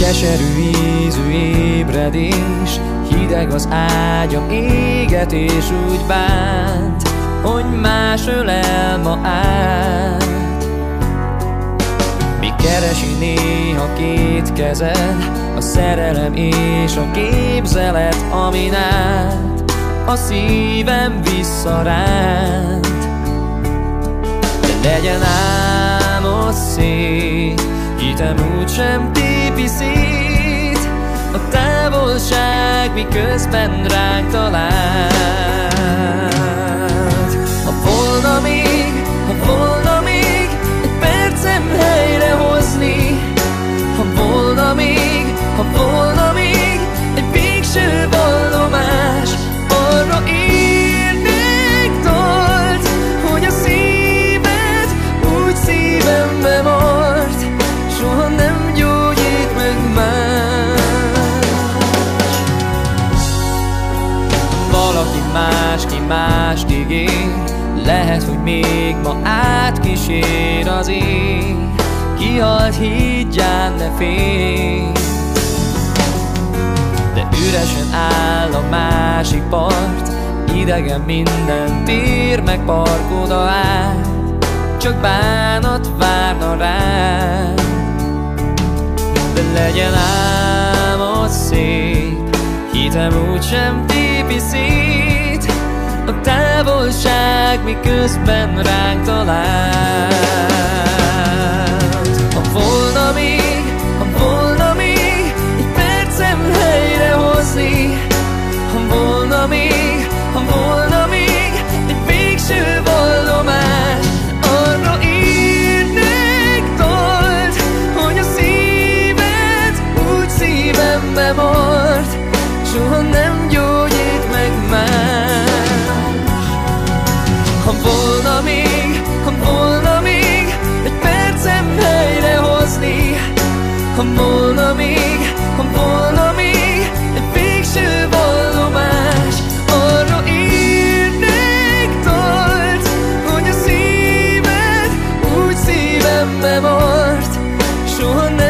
Keserű ízű ébredés Hideg az ágyam, égetés úgy bánt Hogy más ölel ma át Mi keresi néha két kezed A szerelem és a képzelet, amin át A szívem visszaránt. De legyen álmod szép Hitem úgy szét A távolság miközben ránk talált. Ha volna még, ha volna még Egy percem helyrehozni. Ha volna még, ha volna Valaki más, ki mást ígér Lehet, hogy még ma átkísér az ég Kihalt hídján ne félj De üresen áll a másik part. Idegen minden tér meg parkoda áll Csak bánat várna rá. De legyen álmod szép Hitem úgy sem tépi szét A távolság miközben ránk talált. Ha volna még, ha volna még Egy percem helyrehozni Ha volna még, volna még, ha volna még Egy percem helyrehozni Ha volna még, ha volna még Egy végső vallomás Arra írnék dalt Hogy a szíved úgy szívembe mart. Soha nem